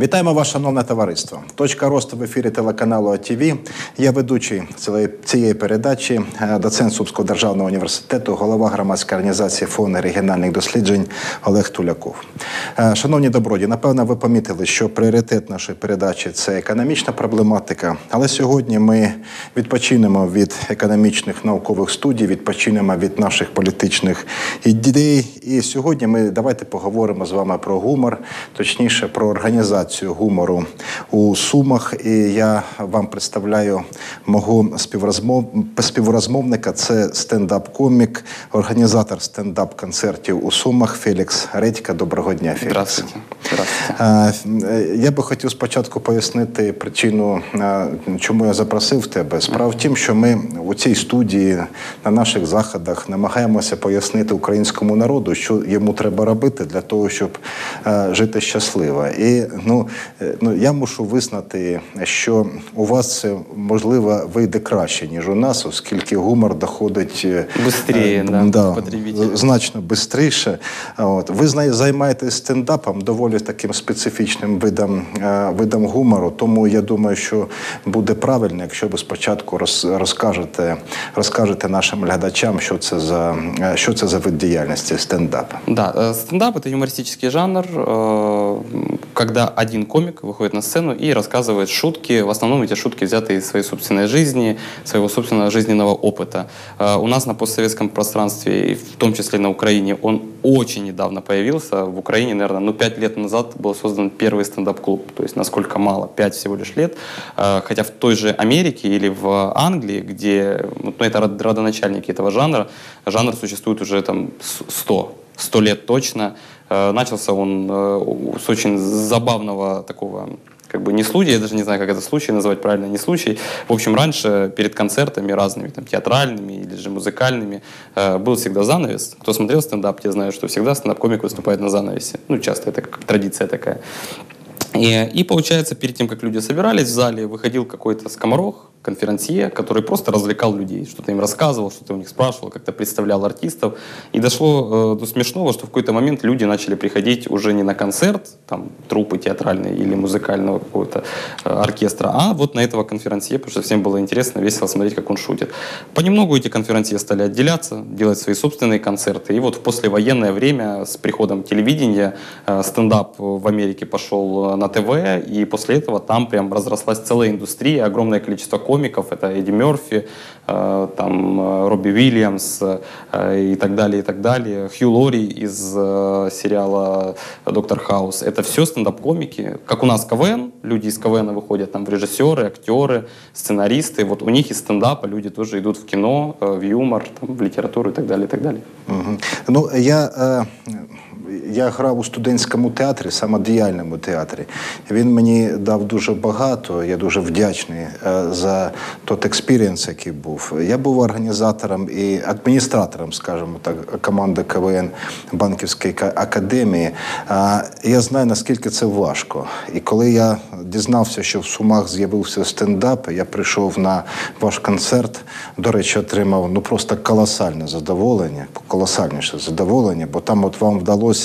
Вітаємо вас, шановне товариство. Точка росту в ефірі телеканалу АТВ. Я ведучий цієї передачі, е, доцент Сумського державного університету, голова громадської організації фонду регіональних досліджень Олег Туляков. Е, шановні доброді, напевно, ви помітили, що пріоритет нашої передачі це економічна проблематика. Але сьогодні ми відпочинемо від економічних наукових студій, відпочинемо від наших політичних ідей. І сьогодні ми давайте поговоримо з вами про гумор, точніше про організацію організацію гумору у Сумах. І я вам представляю мого співрозмов... співрозмовника. Це стендап-комік, організатор стендап-концертів у Сумах Фелікс Редька. Доброго дня, Фелікс. Здравствуйте. Здравствуйте. Я би хотів спочатку пояснити причину, чому я запросив тебе. Справа в тім, що ми у цій студії на наших заходах намагаємося пояснити українському народу, що йому треба робити для того, щоб жити щасливо. І ну, е, ну я мушу визнати, що у вас це можливо вийде краще, ніж у нас, оскільки гумор доходить е, Быстрее, да, да, значно швидше. От ви займаєтесь стендапом доволі таким специфічним видом е, видом гумору. Тому я думаю, що буде правильно, якщо ви спочатку розкажете розкажете нашим глядачам, що це за що це за вид діяльності стендап. Да, стендап это юмористический жанр, когда один комик выходит на сцену и рассказывает шутки. В основном эти шутки взяты из своей собственной жизни, своего собственного жизненного опыта. Э, у нас на постсоветском пространстве, в том числе на Украине, он очень недавно появился. В Украине, наверное, ну, пять лет назад был создан первый стендап-клуб. То есть, насколько мало, пять всего лишь лет. Э, хотя в той же Америке или в Англии, где ну, это родоначальники этого жанра, жанр существует уже там 100 сто лет точно. Э, начался он э, с очень забавного такого как бы не случай, я даже не знаю, как это случай назвать правильно, не случай. В общем, раньше перед концертами разными, там, театральными или же музыкальными, э, был всегда занавес. Кто смотрел стендап, те знают, что всегда стендап-комик выступает на занавесе. Ну, часто это как традиция такая. И, и получается, перед тем, как люди собирались в зале, выходил какой-то скоморох, конферансье, который просто развлекал людей, что-то им рассказывал, что-то у них спрашивал, как-то представлял артистов. И дошло э, до смешного, что в какой-то момент люди начали приходить уже не на концерт, там, трупы театральные или музыкального какого-то э, оркестра, а вот на этого конферансье, потому что всем было интересно, весело смотреть, как он шутит. Понемногу эти конферансье стали отделяться, делать свои собственные концерты. И вот в послевоенное время с приходом телевидения э, стендап в Америке пошел на ТВ, и после этого там прям разрослась целая индустрия, огромное количество комиков, это Эдди Мерфи, э, там э, Робби Уильямс э, и так далее, и так далее. Хью Лори из сериала «Доктор Хаус». Это все стендап-комики. Как у нас КВН, люди из КВН выходят там режиссеры, актеры, сценаристы. Вот у них из стендапа люди тоже идут в кино, в юмор, там, в литературу и так далее, и так далее. Угу. Ну, я... Э я грав у студентському театрі, самодіяльному театрі. Він мені дав дуже багато. Я дуже вдячний е, за той експірієнс, який був. Я був організатором і адміністратором, скажімо так, команди КВН Банківської академії. Я знаю, наскільки це важко. І коли я дізнався, що в Сумах з'явився стендап, я прийшов на ваш концерт. До речі, отримав ну просто колосальне задоволення, колосальніше задоволення, бо там от вам вдалося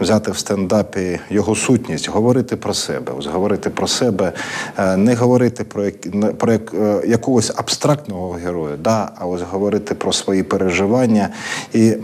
взяти в стендапі його сутність, говорити про себе, ось говорити про себе, е, не говорити про про як, якогось абстрактного героя, да, а ось говорити про свої переживання і.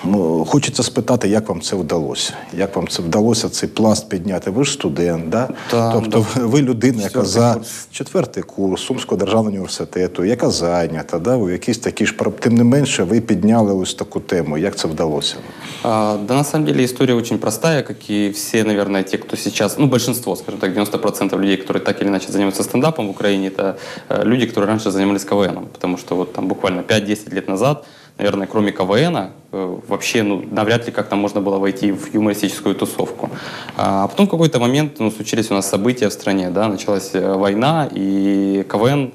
Е, Ну, Хочеться спитати, як вам це вдалося? Як вам це вдалося цей пласт підняти? Ви ж студент, да? Та, тобто да. ви людина, яка за четвертий курс Сумського державного університету, яка зайнята, да? у якійсь такі ж тим не менше, ви підняли ось таку тему. Як це вдалося? А, да, на самом деле история очень простая, как и все, наверное, те, кто сейчас, ну, большинство, скажем так, 90% людей, которые так или иначе занимаются стендапом в Украине, это э, люди, которые раньше занимались КВНом, потому что вот там буквально 5-10 лет назад наверное, кроме КВН, э, вообще ну, навряд ли как-то можно было войти в юмористическую тусовку. А потом в какой-то момент ну, случились у нас события в стране, да, началась э, война, и КВН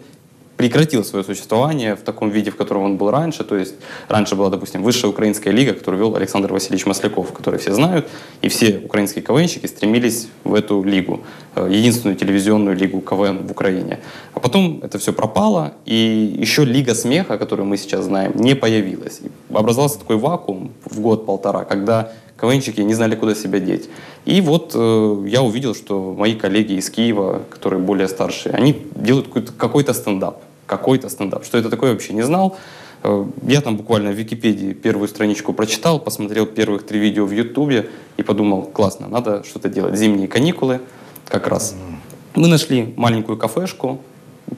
прекратил свое существование в таком виде, в котором он был раньше. То есть раньше была, допустим, высшая украинская лига, которую вел Александр Васильевич Масляков, который все знают, и все украинские КВНщики стремились в эту лигу, э, единственную телевизионную лигу КВН в Украине. А потом это все пропало, и еще Лига смеха, которую мы сейчас знаем, не появилась. И образовался такой вакуум в год-полтора, когда КВНщики не знали, куда себя деть. И вот э, я увидел, что мои коллеги из Киева, которые более старшие, они делают какой-то, какой-то стендап. Какой-то стендап. Что это такое, вообще не знал. Э, Я там буквально в Википедии первую страничку прочитал, посмотрел первых три видео в Ютубе и подумал, классно, надо что-то делать. Зимние каникулы как раз. Мы нашли маленькую кафешку,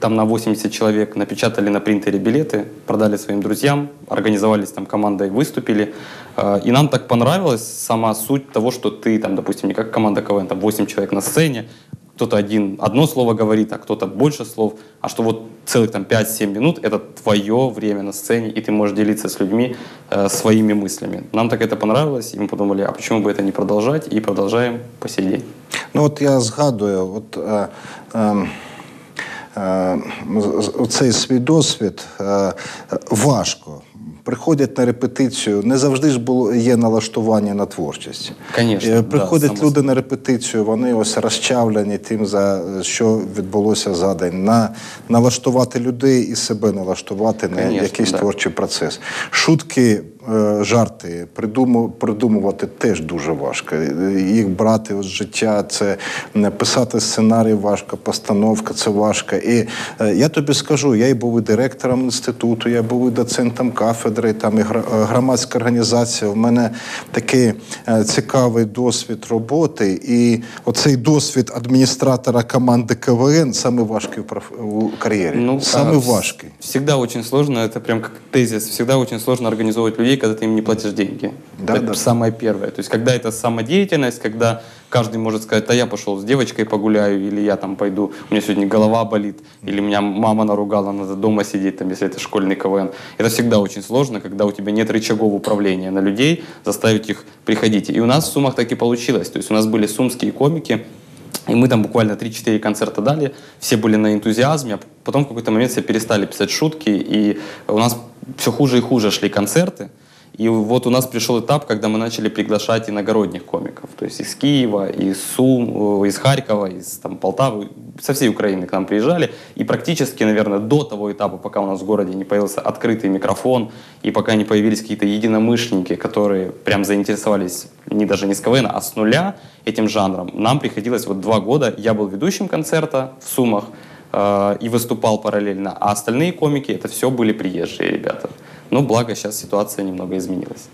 там на 80 человек, напечатали на принтере билеты, продали своим друзьям, организовались там командой, выступили. Э, И нам так понравилась сама суть того, что ты там, допустим, не как команда КВН, там 8 человек на сцене, кто-то один одно слово говорит, а кто-то больше слов, а что вот целых там 5-7 минут это твое время на сцене, и ты можешь делиться с людьми э, своими мыслями. Нам так это понравилось, и мы подумали, а почему бы это не продолжать, и продолжаем по сей день. Ну от я згадую, от е, е, е, з- цей свій досвід е, важко. Приходять на репетицію, не завжди ж було є налаштування на творчість. Конечно, Е, да, Приходять само люди на репетицію, вони ось розчавлені тим, за що відбулося за день. На налаштувати людей і себе налаштувати на Конечно, якийсь да. творчий процес. Шутки, е, жарти придумувати теж дуже важко. Е, Їх брати з життя, це писати сценарій важко, постановка це важко. І е, я тобі скажу, я і був і директором інституту, я був і доцентом кафедри, там і гра- е, громадська організація. У мене такий е, цікавий досвід роботи. І оцей досвід адміністратора команди КВН саме важкий в проф- у кар'єрі. саме а, вс- важкий. Всегда очень сложно, это прям как тезис, всегда очень сложно организовывать людей, когда ты им не платишь деньги. Да, это да. самое первое. То есть, когда это самодеятельность, когда каждый может сказать, да я пошел с девочкой погуляю, или я там пойду, у меня сегодня голова болит, или меня мама наругала, надо дома сидеть, там, если это школьный КВН. Это всегда очень сложно, когда у тебя нет рычагов управления на людей, заставить их приходить. И у нас в Сумах так и получилось. То есть у нас были сумские комики, и мы там буквально 3-4 концерта дали, все были на энтузиазме, а потом в какой-то момент все перестали писать шутки, и у нас все хуже и хуже шли концерты. И вот у нас пришел этап, когда мы начали приглашать иногородних комиков, то есть из Киева, из Сум, э, из Харькова, из там, Полтавы, со всей Украины к нам приезжали. И практически, наверное, до того этапа, пока у нас в городе не появился открытый микрофон, и пока не появились какие-то единомышленники, которые прям заинтересовались не даже не с КВН, а с нуля этим жанром, нам приходилось вот два года, я был ведущим концерта в Сумах, э, и выступал параллельно, а остальные комики это все были приезжие ребята. Но благо сейчас ситуация немного изменилась.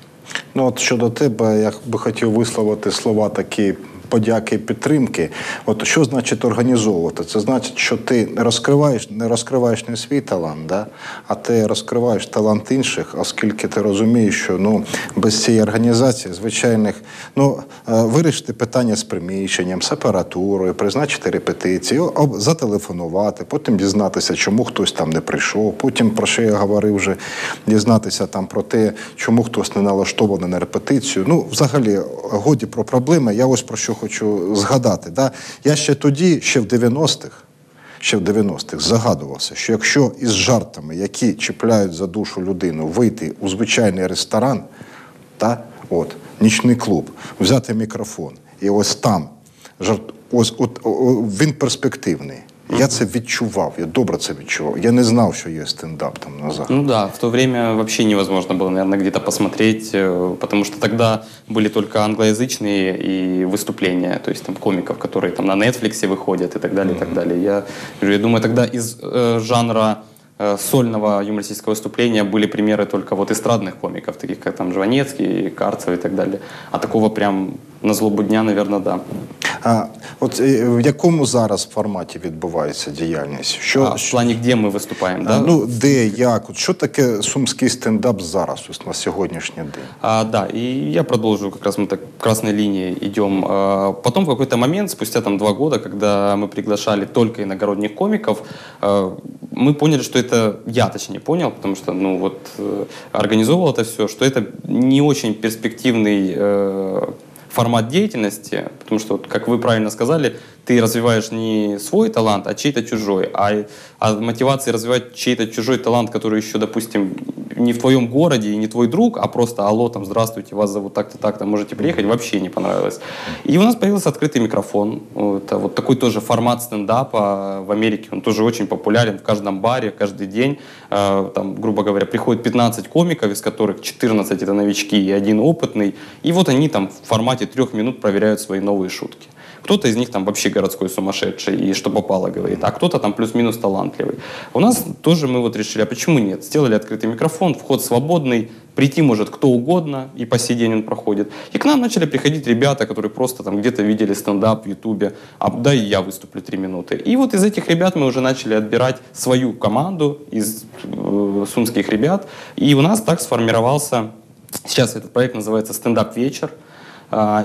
Ну, от щодо тебе, я би хотів висловити слова такі подяки і підтримки. От що значить організовувати? Це значить, що ти розкриваєш, не розкриваєш не свій талант, да? а ти розкриваєш талант інших, оскільки ти розумієш, що ну, без цієї організації звичайних, ну, е, вирішити питання з приміщенням, з апаратурою, призначити репетиції, зателефонувати, потім дізнатися, чому хтось там не прийшов, потім, про що я говорив вже, дізнатися там про те, чому хтось не налаштований на репетицію. Ну, взагалі, годі про проблеми, я ось про що хочу згадати. Да? Я ще тоді, ще в 90-х, ще в 90-х загадувався, що якщо із жартами, які чіпляють за душу людину, вийти у звичайний ресторан, та, от, нічний клуб, взяти мікрофон, і ось там жарт, ось от, він перспективний. Я це відчував, я добре це відчував. Я не знав, що є стендап там на заході. Ну да, в то время вообще невозможно было, наверное, где-то посмотреть, э, потому что тогда были только англоязычные и выступления, то есть там комиков, которые там на Netflix выходят и так далее, и так далее. Я, говорю, я думаю, тогда из э, жанра э, сольного юмористического выступления были примеры только вот эстрадных комиков, таких как там Жванецкий, Карцев и так далее. А такого прям на злобу дня, наверное, да. А от е, в якому зараз форматі відбувається діяльність? Що, А в плане, где мы выступаем, А, да? Ну, де, як? От що таке сумський стендап зараз, ось на сьогоднішній день? А, да, и я продолжу, как раз мы так красной линией идем. А, потом в какой-то момент, спустя там два года, когда мы приглашали только иногородних комиков, а, мы поняли, что это, я точнее понял, потому что, ну вот, э, организовывал это все, что это не очень перспективный э, формат деятельности, потому что, вот, как вы правильно сказали, ты развиваешь не свой талант, а чей-то чужой. А, а мотивации развивать чей-то чужой талант, который еще, допустим, не в твоем городе и не твой друг, а просто алло, там, здравствуйте, вас зовут так-то, так-то, можете приехать, вообще не понравилось. И у нас появился открытый микрофон. Это вот такой тоже формат стендапа в Америке, он тоже очень популярен в каждом баре, каждый день. Э, Там, грубо говоря, приходит 15 комиков, из которых 14 это новички и один опытный. И вот они там в формате трех минут проверяют свои новые шутки. Кто-то из них там вообще городской сумасшедший и что попало говорит, а кто-то там плюс-минус талантливый. У нас тоже мы вот решили, а почему нет? Сделали открытый микрофон, вход свободный, прийти может кто угодно, и по сей день он проходит. И к нам начали приходить ребята, которые просто там где-то видели стендап в Ютубе, а да и я выступлю три минуты. И вот из этих ребят мы уже начали отбирать свою команду из э, сумских ребят, и у нас так сформировался, сейчас этот проект называется «Стендап-вечер», а,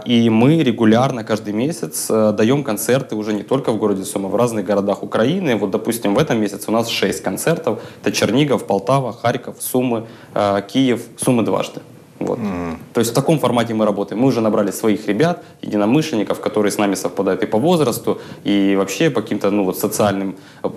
И мы регулярно каждый месяц э, даем концерты уже не только в городе Сума, в разных городах Украины. Вот, допустим, в этом месяце у нас 6 концертов. Это Чернигов, Полтава, Харьков, Сумы, э, Киев, Сумы дважды. Вот. То есть в таком формате мы работаем. Мы уже набрали своих ребят, единомышленников, которые с нами совпадают и по возрасту, и вообще по каким-то ну, вот, социальным...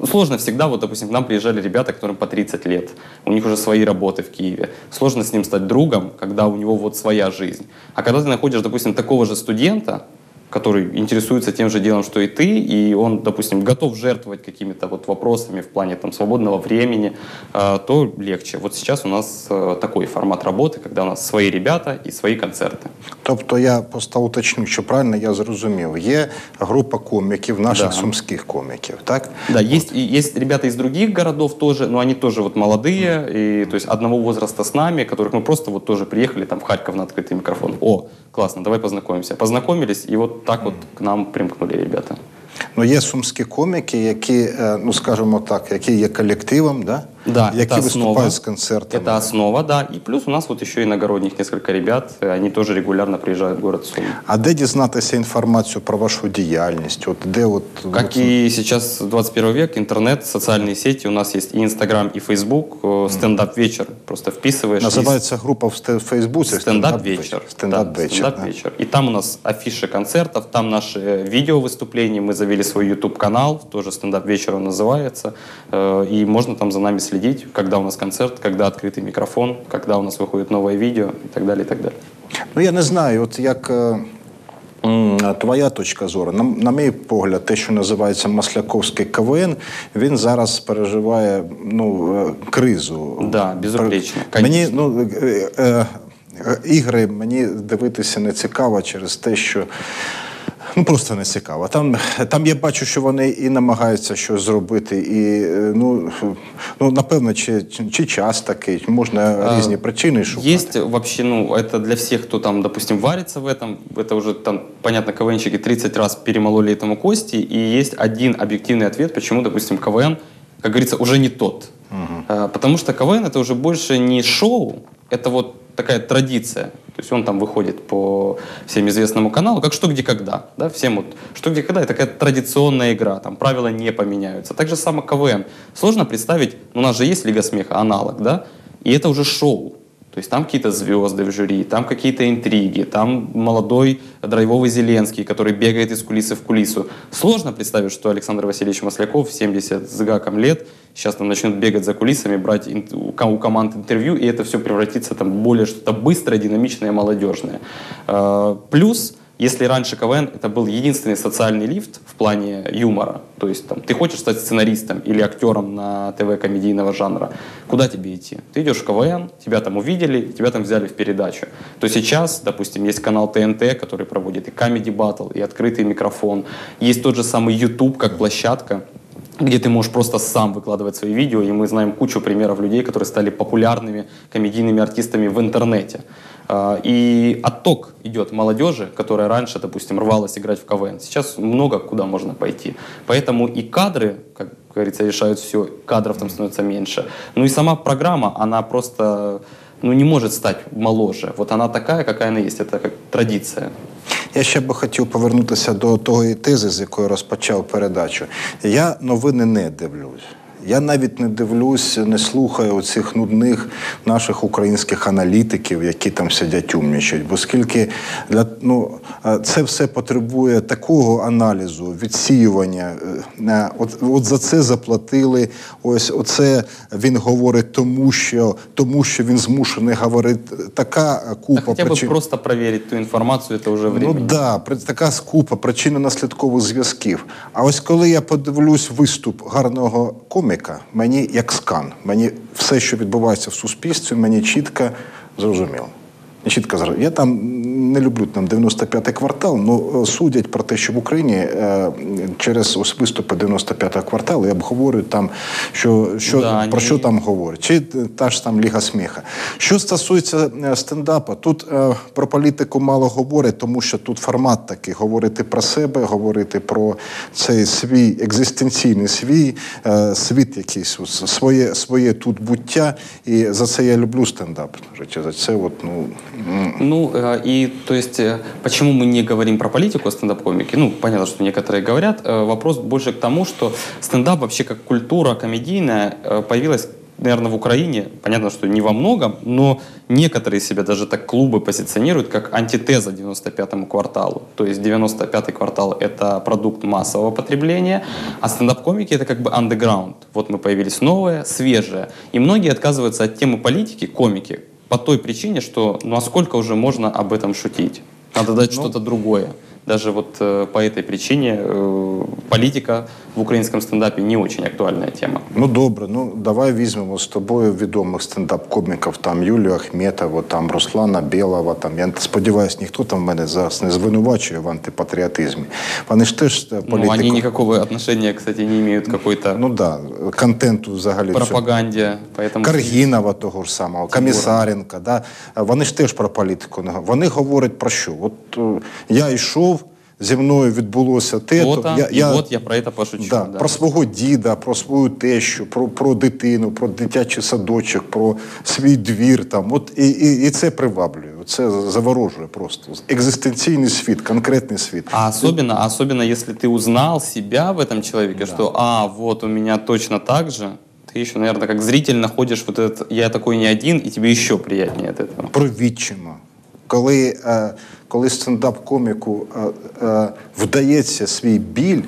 Сложно всегда, вот, допустим, к нам приезжали ребята, которым по 30 лет. У них уже свои работы в Киеве. Сложно с ним стать другом, когда у него вот своя жизнь. А когда ты находишь, допустим, такого же студента, который интересуется тем же делом, что и ты, и он, допустим, готов жертвовать какими-то вот вопросами в плане там свободного времени, э, то легче. Вот сейчас у нас э, такой формат работы, когда у нас свои ребята и свои концерты. Тобто я просто уточню, що правильно я зрозумів. Є група коміків, наших Да. сумських коміків, так? Да, есть, и есть ребята из других городов тоже, но они тоже вот молодые, и, то есть одного возраста с нами, которых мы просто вот тоже приехали там в Харьков на открытый микрофон. О, классно, давай познакомимся. Познакомились, и вот так вот к нам примкнули ребята. Ну, є сумські коміки, які, е, ну скажімо так, які є колективом, да? Да, які это виступають основа. з концертами. Это основа, да. И плюс у нас вот еще иногородних несколько ребят, э, они тоже регулярно приезжают в город Сумы. А де дізнатися інформацію про вашу діяльність? От де от, Как от, и сейчас 21 век, интернет, социальные сети, у нас есть и Инстаграм, и Фейсбук, э, стендап-вечер, просто вписываешь. и називається група в сте- Фейсбуці Стендап-вечер. Стендап-вечер. Да, да. стендап-вечер. И там у нас афиши концертов, там наши э, видео выступления. Мы завели свой YouTube-канал, тоже стендап-вечер он называется. Э, И можно там за нами следить, когда у нас концерт, когда открытый микрофон, когда у нас выходит новое видео и так далее, и так далее. Ну я не знаю, от як е, м, твоя точка зору. На, на мій погляд, те, що називається Масляковський КВН, він зараз переживає ну, е, кризу. Да, безупречно, Мені конечно. ну, е, е, е, ігри мені дивитися не цікаво через те, що. Ну просто не цікаво. Там, там я бачу, що вони і намагаються щось зробити, і е, ну, ну напевно, чи, чи час такий, можна різні причини шукати. Есть вообще, ну, это для всех, кто там, допустим, варится в этом, это уже там, понятно, КВНщики 30 раз перемололи этому кости, и есть один объективный ответ, почему, допустим, КВН, как говорится, уже не тот. А, Потому что КВН это уже больше не шоу, это вот такая традиция. То есть он там выходит по всем известному каналу, как «Что, где, когда». Да? Всем вот «Что, где, когда» — это такая традиционная игра, там правила не поменяются. Так же само КВН. Сложно представить, ну, у нас же есть Лига смеха, аналог, да? И это уже шоу. То есть там какие-то звезды в жюри, там какие-то интриги, там молодой драйвовый Зеленский, который бегает из кулисы в кулису. Сложно представить, что Александр Васильевич Масляков, 70 с гаком лет, сейчас там начнет бегать за кулисами, брать у ко- у команд интервью, и это все превратится там более что-то быстрое, динамичное, молодежное. Э, Плюс если раньше КВН это был единственный социальный лифт в плане юмора, то есть там, ты хочешь стать сценаристом или актером на ТВ комедийного жанра, куда тебе идти? Ты идешь в КВН, тебя там увидели, тебя там взяли в передачу. То сейчас, допустим, есть канал ТНТ, который проводит и Comedy Battle, и открытый микрофон. Есть тот же самый YouTube как площадка, где ты можешь просто сам выкладывать свои видео, и мы знаем кучу примеров людей, которые стали популярными комедийными артистами в интернете. А, И отток идет молодежи, которая раньше, допустим, рвалась играть в КВН. Сейчас много куда можно пойти. Поэтому и кадры, как говорится, решают все, кадров там становится меньше. Ну и сама программа, она просто ну, не может стать моложе. Вот она такая, какая она есть. Это как традиция. Я ще би хотів повернутися до тої тези, з якої розпочав передачу. Я новини не дивлюсь. Я навіть не дивлюсь, не слухаю оцих нудних наших українських аналітиків, які там сидять умнічають. Бо скільки для ну це все потребує такого аналізу, відсіювання. Е, От, от за це заплатили. Ось оце він говорить, тому що тому що він змушений говорити. Така купа хотя бы причин. просто проверить ту информацию, это уже время. Ну да, така скупа причинно-наслідкових зв'язків. А ось коли я подивлюсь виступ гарного коміка, мені як скан, мені все, що відбувається в суспільстві, мені чітко зрозуміло. Не Чітко. Я там не люблю там 95-й квартал, але судять про те, що в Україні е, через ось виступи 95-го кварталу і обговорюють там, що, що, Да, про ні. що там говорять. Чи та ж там Ліга сміха. Що стосується е, стендапу, тут е, про політику мало говорять, тому що тут формат такий: говорити про себе, говорити про цей свій екзистенційний свій світ, якийсь своє, своє тут буття. І за це я люблю стендап. За це от, ну, Ну, э, и то есть, э, почему мы не говорим про политику стендап-комики? Ну, понятно, что некоторые говорят. Э, Вопрос больше к тому, что стендап вообще как культура комедийная появилась наверное, в Украине, понятно, что не во многом, но некоторые себя даже так клубы позиционируют как антитеза 95-му кварталу. То есть 95-й квартал — это продукт массового потребления, а стендап-комики — это как бы андеграунд. Вот мы появились новые, свежие. И многие отказываются от темы политики, комики, по той причине, что ну а сколько уже можно об этом шутить? Надо дать что-то другое. Даже вот э, по этой причине э, политика в украинском стендапе не очень актуальная тема. Ну добре, ну давай візьмемо з тобою відомих стендап-коміків, там Юлію Ахметову, там Руслана Білова. Там я сподіваюся, ніхто там мене зараз не звинувачує в антипатріотизмі. Вони ж теж е, Ну, політику. они никакого отношения, кстати, не имеют к какой-то Ну да, контенту взагалі всього. пропаганде. Поэтому Каргінова того ж самого, Комісаренка, да? вони ж теж про політику не говорять. Вони говорять про що? От е, я йшов, зі мною відбулося те, то-то, то я, и вот я про это пошучу. Да, да. Про свого діда, про свою тещу, про, про дитину, про дитячий садочок, про свій двір. Там. От, і, і, і це приваблює, це заворожує просто. Екзистенційний світ, конкретний світ. А особенно, особенно если ты узнал себя в этом человеке, что, а, вот у меня точно так же, ты еще, наверное, как зритель находишь вот этот «я такой не один», и тебе еще приятнее от этого. Про відчима. Коли, е, коли стендап-коміку е, е, вдається свій біль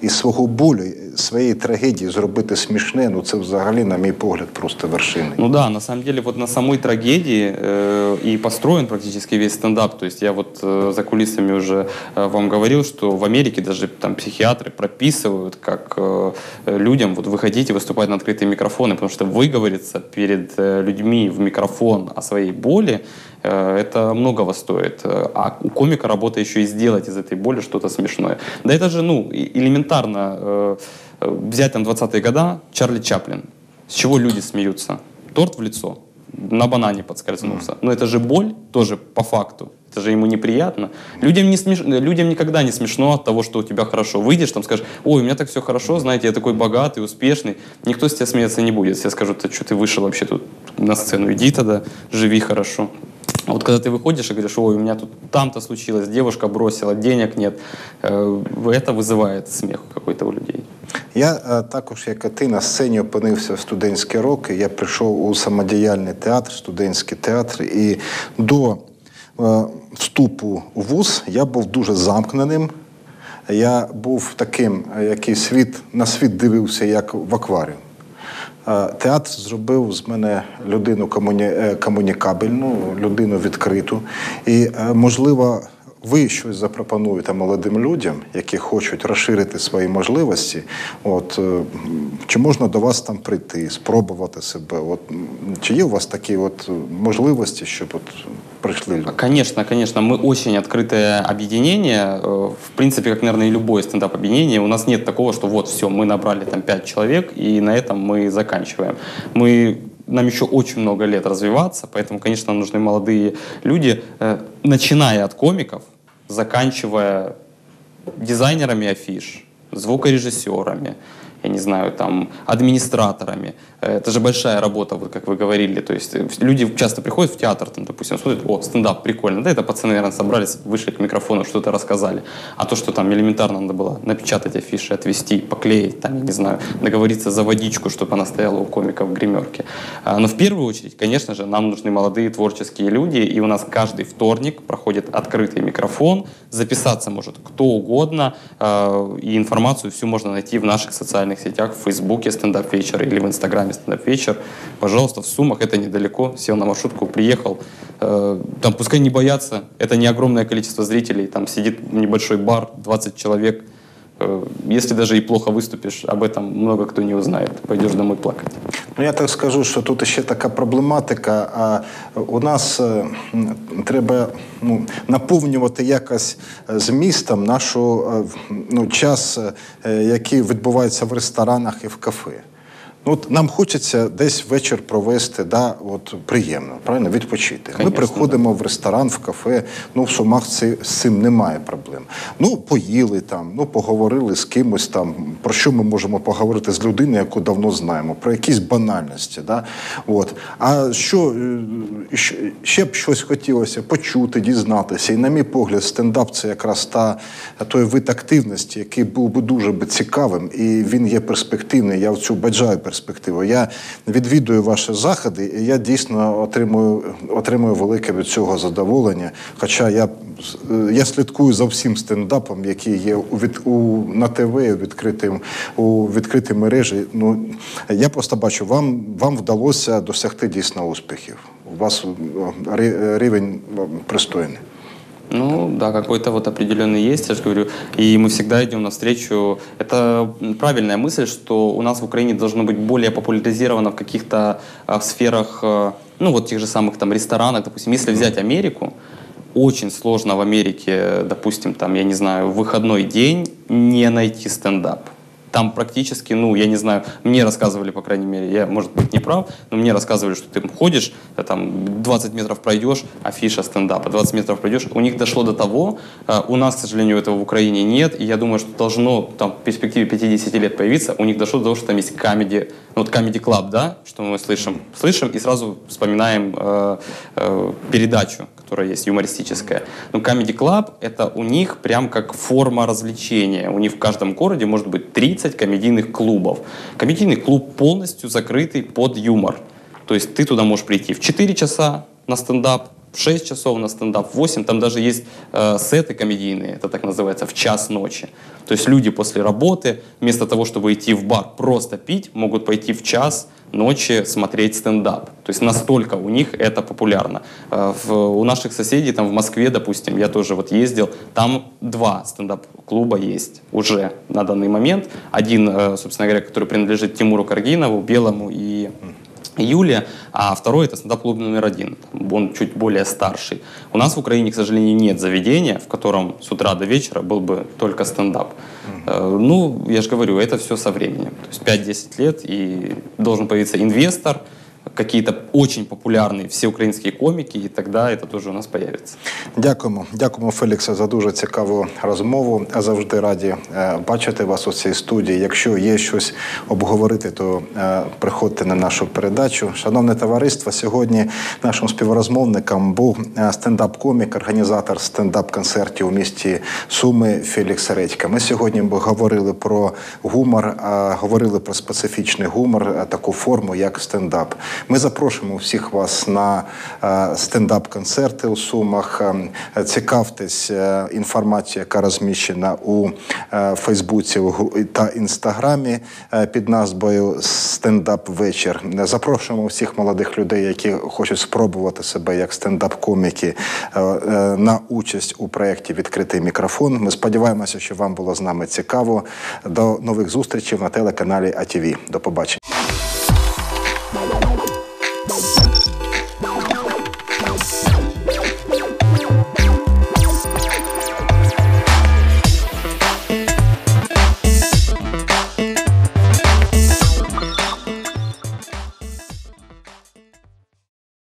із свого болю, своєї трагедії зробити смішне, ну це взагалі, на мій погляд, просто вершина. Ну да, на самом деле вот на самой трагедии э, и построен практически весь стендап. То есть я вот э, за кулисами уже э, вам говорил, что в Америке даже там психиатры прописывают, как э, людям вот выходить и выступать на открытые микрофоны, потому что выговориться перед э, людьми в микрофон о своей боли э, это многого стоит. Э, А у комика работа еще и сделать из этой боли что-то смешное. Да это же, ну, элементарно э, э, взять там 20-е года Чарли Чаплин. С чего люди смеются? Торт в лицо. На банане подскользнулся. Но это же боль тоже по факту. Это же ему неприятно. Людям, не смеш... Людям никогда не смешно от того, что у тебя хорошо. Выйдешь, там скажешь, ой, у меня так все хорошо, знаете, я такой богатый, успешный. Никто с тебя смеяться не будет. Все скажут, а что ты вышел вообще тут на сцену? Иди тогда, живи хорошо. А вот когда ты выходишь и говоришь, ой, у меня тут там-то случилось, девушка бросила, денег нет, э, это вызывает смех какой-то у людей. Я е, також, як і ти, на сцені опинився в студентські роки. Я прийшов у самодіяльний театр, студентський театр, і до е, вступу у вуз я був дуже замкненим. Я був таким, е, який світ на світ дивився як в акваріум. Е, Театр зробив з мене людину комуні... е, комунікабельну, людину відкриту. І, е, можливо, ви щось запропонуєте молодим людям, які хочуть розширити свої можливості. От, чи можна до вас там прийти, спробувати себе? От, чи є у вас такі от можливості, щоб от прийшли люди? Конечно, конечно, мы очень открытое объединение. Э, В принципе, как, наверное, и любое стендап-объединение, у нас нет такого, что вот все, мы набрали там пять человек, и на этом мы заканчиваем. Мы нам еще очень много лет развиваться, поэтому, конечно, нужны молодые люди, э, начиная от комиков, заканчивая дизайнерами афиш, звукорежиссерами, я не знаю, там, администраторами. Это же большая работа, вот как вы говорили. То есть э, люди часто приходят в театр, там, допустим, смотрят, о, стендап, прикольно. Да, это пацаны, наверное, собрались, вышли к микрофону, что-то рассказали. А то, что там элементарно надо было напечатать афиши, отвести, поклеить, там, я не знаю, договориться за водичку, чтобы она стояла у комика в гримерке. А, Но в первую очередь, конечно же, нам нужны молодые творческие люди, и у нас каждый вторник проходит открытый микрофон, записаться может кто угодно, э, и информацию всю можно найти в наших социальных сетях, в Фейсбуке стендап вечер или в Инстаграме стендап вечер. Пожалуйста, в Сумах это недалеко, сел на маршрутку, приехал. Э, Там пускай не боятся, это не огромное количество зрителей, там сидит небольшой бар, 20 человек. Э, Если даже и плохо выступишь, об этом много кто не узнает. Пойдешь домой плакать. Ну, я так скажу, що тут ще така проблематика. А у нас е, м, треба ну, наповнювати якось е, змістом нашу е, ну, час, е, який відбувається в ресторанах і в кафе. Ну, от нам хочеться десь вечір провести, да, от приємно, правильно, відпочити. Ми Конечно, приходимо в ресторан, в кафе. Ну, в Сумах це, з цим немає проблем. Ну, поїли там, ну, поговорили з кимось там. Про що ми можемо поговорити з людиною, яку давно знаємо, про якісь банальності. Да? От. А що е, ще б щось хотілося почути, дізнатися. І, на мій погляд, стендап це якраз та той вид активності, який був би дуже би цікавим, і він є перспективний. Я в цю бажаю перспективу. Я відвідую ваші заходи, і я дійсно отримую, отримую велике від цього задоволення. Хоча я, е, я слідкую за всім стендапом, який є у, від, у, на ТВ, відкритим, у відкритій мережі. Ну, я просто бачу, вам, вам вдалося досягти дійсно успіхів. У вас е, рівень е, пристойний. Ну, да, какой-то вот определенный есть, я же говорю, и мы всегда идем навстречу. Это правильная мысль, что у нас в Украине должно быть более популяризировано в каких-то а, сферах, а, ну, вот тех же самых там ресторанах, допустим, если взять Америку, очень сложно в Америке, допустим, там, я не знаю, в выходной день не найти стендап. Там практически, ну, я не знаю, мне рассказывали, по крайней мере, я, может быть, не прав, но мне рассказывали, что ты ходишь, э, там, 20 метров пройдешь, афиша стендапа, 20 метров пройдешь. У них дошло до того, э, у нас, к сожалению, этого в Украине нет, и я думаю, что должно там в перспективе 50 лет появиться, у них дошло до того, что там есть comedy, ну, вот comedy club, да, что мы слышим, слышим и сразу вспоминаем э, э, передачу, которая есть, юмористическая. Но Comedy Club — это у них прям как форма развлечения. У них в каждом городе может быть 30 комедийных клубов. Комедийный клуб полностью закрытый под юмор. То есть ты туда можешь прийти в 4 часа на стендап, 6 часов на стендап, в 8. Там даже есть э, сеты комедийные, это так называется, в час ночи. То есть люди после работы, вместо того, чтобы идти в бар просто пить, могут пойти в час ночи смотреть стендап. То есть настолько у них это популярно. Э, в- у наших соседей, там в Москве, допустим, я тоже вот ездил, там два стендап-клуба есть уже на данный момент. Один, э, собственно говоря, который принадлежит Тимуру Каргинову, Белому и Юле, а второй это стендап-клуб номер один. Он чуть более старший. У нас в Украине, к сожалению, нет заведения, в котором с утра до вечера был бы только стендап. Э, Ну, я же говорю, это все со временем. То есть 5-10 лет, и должен появиться инвестор, какие-то очень популярные все украинские комики, и тогда это тоже у нас появится. Дякуємо. Дякуємо, Феліксе, за дуже цікаву розмову. Завжди раді е, бачити вас у цій студії. Якщо є щось обговорити, то е, приходьте на нашу передачу. Шановне товариство, сьогодні нашим співрозмовником був е, стендап-комік, організатор стендап-концертів у місті Суми Фелікс Редька. Ми сьогодні говорили про гумор, говорили про специфічний гумор, таку форму, як стендап. Ми запрошуємо всіх вас на е, стендап-концерти у Сумах. Е, Цікавтесь е, інформацією, яка розміщена у Фейсбуці та Інстаграмі під назвою Стендап вечір. Запрошуємо всіх молодих людей, які хочуть спробувати себе як стендап-коміки на участь у проєкті Відкритий мікрофон. Ми сподіваємося, що вам було з нами цікаво. До нових зустрічей на телеканалі АТВ. До побачення.